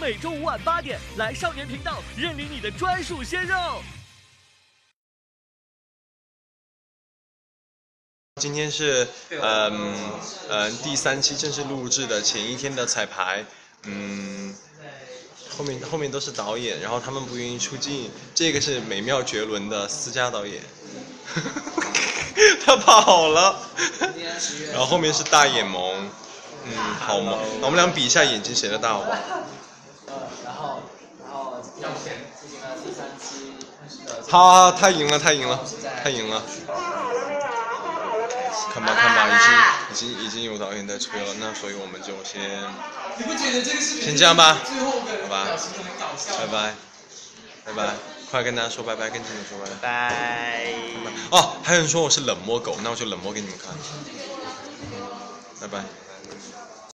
每周五晚八点来少年频道认领你的专属鲜肉。今天是嗯嗯第三期正式录制的前一天的彩排，嗯，后面后面都是导演，然后他们不愿意出镜。这个是美妙绝伦的私家导演，他跑了。然后后面是大眼萌，嗯，好萌。那我们俩比一下眼睛谁的大好不好？然后然后要钱进行了第三期好，他赢了，他赢了，他赢了。看吧看吧，已经已经已经有导演在催了，那所以我们就先先这样吧好吧拜拜，拜拜，快跟大家说拜拜，跟镜头说拜拜。拜。哦，还有人说我是冷漠狗，那我就冷漠给你们看。拜拜。